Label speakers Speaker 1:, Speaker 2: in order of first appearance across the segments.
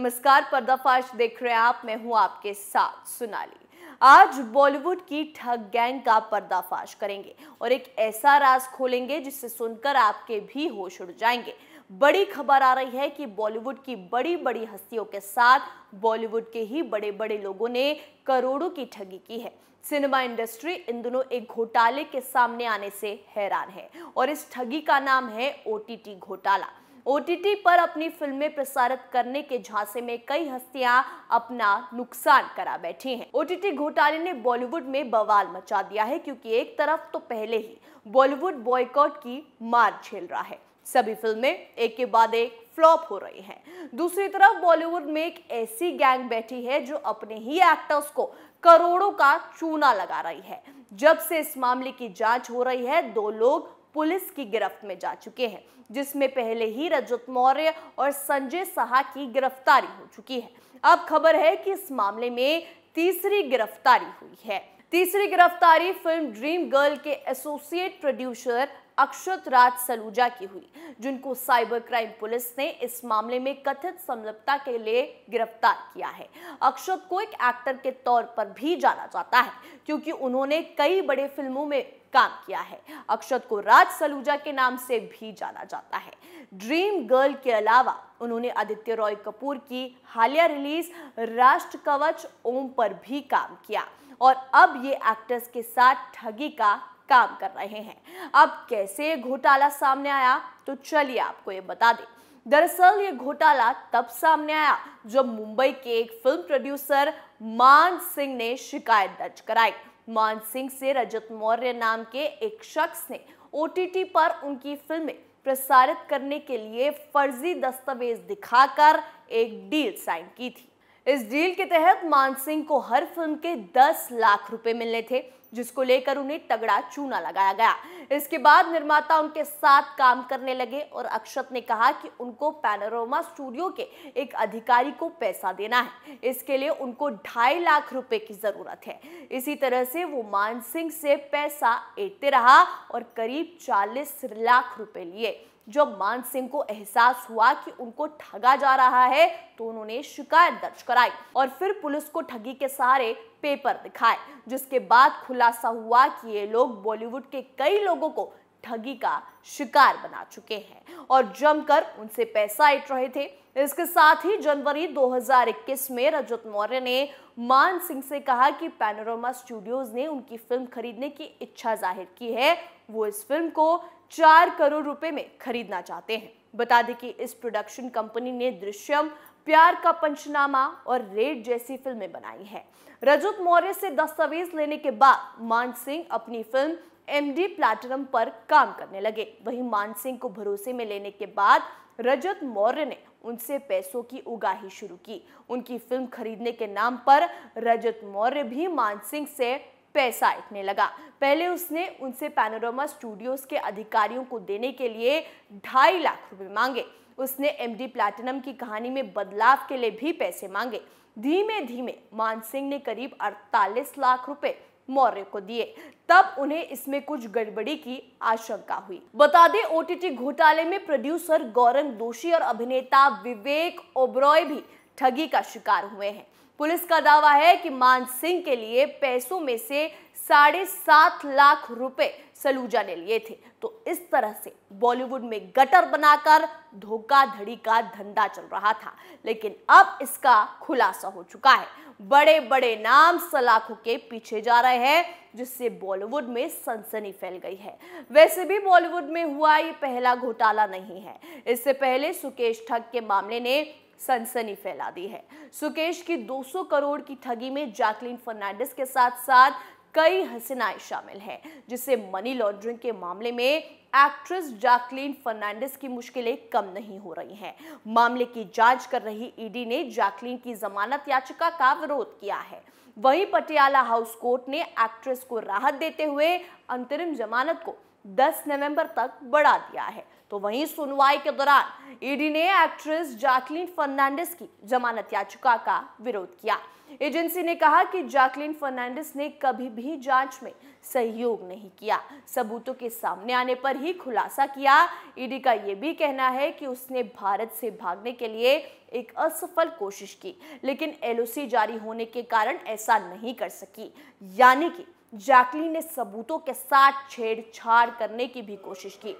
Speaker 1: नमस्कार, पर्दाफाश देख रहे हैं आप। मैं हूँ आपके साथ सुनाली। आज बॉलीवुड की ठग गैंग का पर्दाफाश करेंगे और एक ऐसा राज खोलेंगे जिसे सुनकर आपके भी होश उड़ जाएँगे। बड़ी खबर आ रही है कि बॉलीवुड की बड़ी बड़ी हस्तियों के साथ बॉलीवुड के ही बड़े बड़े लोगों ने करोड़ों की ठगी की है। सिनेमा इंडस्ट्री इन दोनों एक घोटाले के सामने आने से हैरान है और इस ठगी का नाम है ओटीटी घोटाला। ओटीटी पर अपनी फ़िल्में प्रसारित करने के झांसे में कई हस्तियाँ अपना नुकसान करा बैठी हैं। ओटीटी घोटाले ने बॉलीवुड में बवाल मचा दिया है, क्योंकि एक तरफ़ तो पहले ही बॉलीवुड बॉयकॉट की मार झेल रहा है। सभी फ़िल्में एक के बाद एक फ्लॉप हो रही हैं। दूसरी तरफ़ बॉलीवुड में एक ऐसी गैंग बैठी है जो अपने ही एक्टर्स को करोड़ों का चूना लगा रही है। जब से इस मामले की जाँच हो रही है, दो लोग पुलिस की गिरफ्त में जा चुके हैं, जिसमें पहले ही रजत मौर्य और संजय साहा की गिरफ्तारी हो चुकी है। अब खबर है कि इस मामले में तीसरी गिरफ्तारी हुई है। तीसरी गिरफ्तारी फ़िल्म ड्रीम गर्ल के एसोसिएट प्रोड्यूसर अक्षत राज सलूजा की हुई, जिनको साइबर क्राइम पुलिस ने इस मामले में कथित संलिप्तता के लिए गिरफ़्तार किया है। अक्षत को एक एक्टर के तौर पर भी जाना जाता है, क्योंकि उन्होंने कई बड़े फ़िल्मों में काम किया है। अक्षत को राज सलूजा के नाम से भी जाना जाता है। ड्रीम गर्ल के अलावा उन्होंने आदित्य रॉय कपूर की हालिया रिलीज़ राष्ट्र कवच ओम पर भी काम किया और अब ये एक्टर्स के साथ ठगी का काम कर रहे हैं। अब कैसे घोटाला सामने आया? तो चलिए आपको ये बता दें। दरअसल ये घोटाला तब सामने आया जब मुंबई के एक फ़िल्म प्रोड्यूसर मान सिंह ने शिकायत दर्ज कराई। मान सिंह से रजत मौर्य नाम के एक शख्स ने ओटीटी पर उनकी फ़िल्में प्रसारित करने के लिए फर्जी दस्तावेज़ दिखाकर एक डील साइन की थी। इस डील के तहत मानसिंह को हर फ़िल्म के 10 लाख रुपए मिलने थे। जिसको लेकर उन्हें तगड़ा चूना लगाया गया। इसके बाद निर्माता उनके साथ काम करने लगे और अक्षत ने कहा कि उनको पैनोरमा स्टूडियो के एक अधिकारी को पैसा देना है। इसके लिए उनको ढाई लाख रुपए की ज़रूरत है। इसी तरह से वो मान सिंह से पैसा एटते रहा और करीब चालीस लाख रुपए लिए। जब मान सिंह को एहसास हुआ कि उनको ठगा जा रहा है तो उन्होंने शिकायत दर्ज कराई और फिर पुलिस को ठगी के सहारे पेपर दिखाए, जिसके बाद खुलासा हुआ कि ये लोग बॉलीवुड के कई लोगों को ठगी का शिकार बना चुके हैं और जमकर उनसे पैसा ऐट रहे थे। इसके साथ ही जनवरी 2021 में रजत मौर्य ने मान सिंह से कहा कि पैनोरमा स्टूडियोज ने उनकी फ़िल्म खरीदने की इच्छा ज़ाहिर की है। वो इस फ़िल्म को चार करोड़ रुपए में खरीदना चाहते हैं। बता दें कि इस प्रोडक्शन कंपनी ने दृश्यम प्यार का पंचनामा और रेड जैसी फ़िल्में बनाई हैं। रजत मौर्य से दस्तावेज़ लेने के बाद मान सिंह अपनी फ़िल्म एमडी प्लैटिनम पर काम करने लगे। वहीं मान सिंह को भरोसे में लेने के बाद रजत मौर्य ने उनसे पैसों की उगाही शुरू की। उनकी फ़िल्म खरीदने के नाम पर रजत मौर्य भी मान सिंह से पैसा इटने लगा। पहले उसने उनसे पैनोरमा स्टूडियोज के अधिकारियों को देने के लिए ढाई लाख रुपए मांगे। उसने एमडी प्लैटिनम की कहानी में बदलाव के लिए भी पैसे मांगे। धीमे धीमे मान सिंह ने करीब 48 लाख रुपए मौर्य को दिए। तब उन्हें इसमें कुछ गड़बड़ी की आशंका हुई। बता दें ओटीटी घोटाले में प्रोड्यूसर गौरंग दोषी और अभिनेता विवेक ओब्रॉय भी ठगी का शिकार हुए हैं। पुलिस का दावा है कि मान सिंह के लिए पैसों में से साढ़े सात लाख रुपए सलूजा ने लिए थे। तो इस तरह से बॉलीवुड में गटर बनाकर धोखाधड़ी का धंधा चल रहा था। लेकिन अब इसका खुलासा हो चुका है। बड़े बड़े नाम सलाखों के पीछे जा रहे हैं, जिससे बॉलीवुड में सनसनी फैल गई है। वैसे भी बॉलीवुड में हुआ ये पहला घोटाला नहीं है। इससे पहले सुकेश ठग के मामले ने सनसनी फैला दी है। सुकेश की 200 करोड़ की ठगी में जैकलिन फर्नांडिस के साथ साथ कई हसीनाएँ शामिल हैं, जिससे मनी लॉन्ड्रिंग के मामले में एक्ट्रेस जैकलिन फर्नांडिस की मुश्किलें कम नहीं हो रही हैं। मामले की जाँच कर रही ईडी ने जैकलिन की जमानत याचिका का विरोध किया है। वहीं पटियाला हाउस कोर्ट ने एक्ट्रेस को राहत देते हुए अंतरिम जमानत को 10 नवंबर तक बढ़ा दिया है। तो वहीं सुनवाई के दौरान ईडी ने एक्ट्रेस जैकलिन फर्नांडिस की जमानत याचिका का विरोध किया। एजेंसी ने कहा कि जैकलिन फर्नांडिस ने कभी भी जाँच में सहयोग नहीं किया। सबूतों के सामने आने पर ही खुलासा किया। ईडी का यह भी कहना है कि उसने भारत से भागने के लिए एक असफल कोशिश की, लेकिन एलओसी जारी होने के कारण ऐसा नहीं कर सकी। यानी कि जैकलिन ने सबूतों के साथ छेड़छाड़ करने की भी कोशिश की।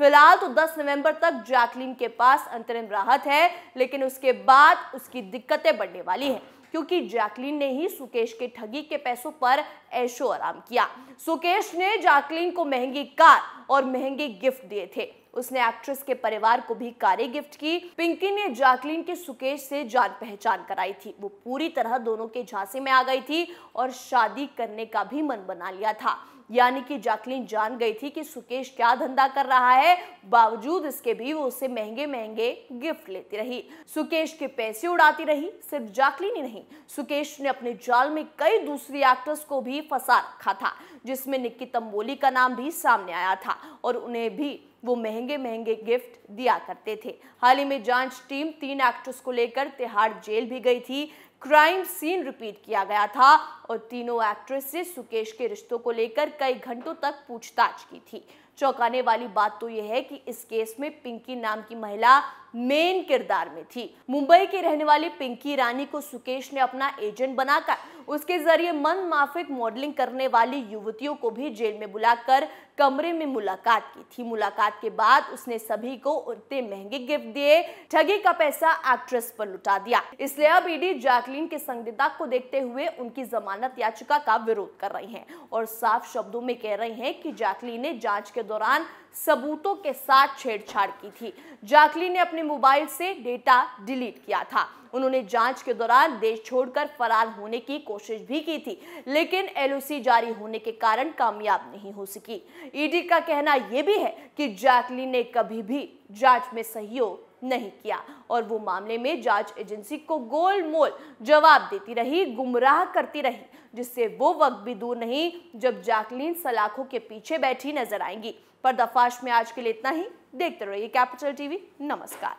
Speaker 1: फ़िलहाल तो 10 नवंबर तक जैकलीन के पास अंतरिम राहत है, लेकिन उसके बाद उसकी दिक्कतें बढ़ने वाली हैं, क्योंकि जैकलीन ने ही सुकेश के ठगी के पैसों पर ऐशो आराम किया। सुकेश ने जैकलिन को महँगी कार और महँगे गिफ्ट दिए थे। उसने एक्ट्रेस के परिवार को भी कारें गिफ्ट की। पिंकी ने जैकलिन के सुकेश से जान पहचान कराई थी। वो पूरी तरह दोनों के झांसे में आ गई थी और शादी करने का भी मन बना लिया था। यानी कि जैकलिन जान गई थी कि सुकेश क्या धंधा कर रहा है। बावजूद इसके भी वो उससे महँगे महँगे गिफ्ट लेती रही। सुकेश के पैसे उड़ाती रही, सिर्फ़ जैकलिन ही नहीं, सुकेश ने अपने जाल में कई दूसरी एक्ट्रेस को भी फंसा रखा था, जिसमें निक्की तंबोली का नाम भी सामने आया था और उन्हें भी वो महँगे महँगे गिफ्ट दिया करते थे। हाल ही में जाँच टीम तीन एक्ट्रेस को लेकर तिहाड़ जेल भी गई थी। क्राइम सीन रिपीट किया गया था और तीनों एक्ट्रेस से सुकेश के रिश्तों को लेकर कई घंटों तक पूछताछ की थी। चौंकाने वाली बात तो यह है कि इस केस में पिंकी नाम की महिला मेन किरदार में थी। मुंबई की रहने वाली पिंकी रानी को सुकेश ने अपना एजेंट बनाकर उसके ज़रिए मन माफिक मॉडलिंग करने वाली युवतियों को भी जेल में बुलाकर कमरे में मुलाकात की थी। मुलाकात के बाद उसने सभी को उतने महँगे गिफ्ट दिए, ठगी का पैसा एक्ट्रेस पर लुटा दिया। इसलिए अब ईडी जैकलिन के संदिग्धा को देखते हुए उनकी जमानत याचिका का विरोध कर रही है और साफ़ शब्दों में कह रही हैं कि जैकलिन ने जाँच के दौरान सबूतों के साथ छेड़छाड़ की थी। जैकलिन ने अपने मोबाइल से डेटा डिलीट किया था। उन्होंने जाँच के दौरान देश छोड़कर फरार होने की कोशिश भी की थी, लेकिन एलओसी जारी होने के कारण कामयाब नहीं हो सकी। ईडी का कहना यह भी है कि जैकलिन ने कभी भी जाँच में सहयोग नहीं किया और वो मामले में जाँच एजेंसी को गोल मोल जवाब देती रही, गुमराह करती रही, जिससे वो वक्त भी दूर नहीं जब जैकलिन सलाखों के पीछे बैठी नज़र आएँगी। पर्दाफाश में आज के लिए इतना ही। देखते रहिए कैपिटल टीवी। नमस्कार।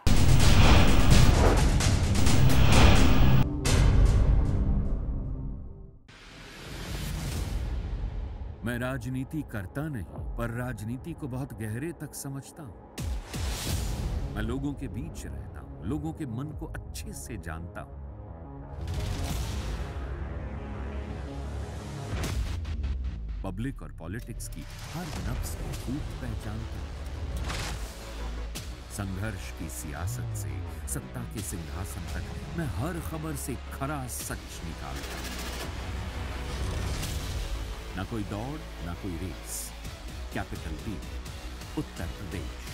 Speaker 2: मैं राजनीति करता नहीं, पर राजनीति को बहुत गहरे तक समझता हूँ। मैं लोगों के बीच रहता हूँ, लोगों के मन को अच्छे से जानता हूँ। पब्लिक और पॉलिटिक्स की हर नफ्स को खूब पहचानता संघर्ष की सियासत से सत्ता के सिंहासन तक मैं हर खबर से खरा सच निकालता ना कोई दौड़, ना कोई race. Capital team, Uttar Pradesh.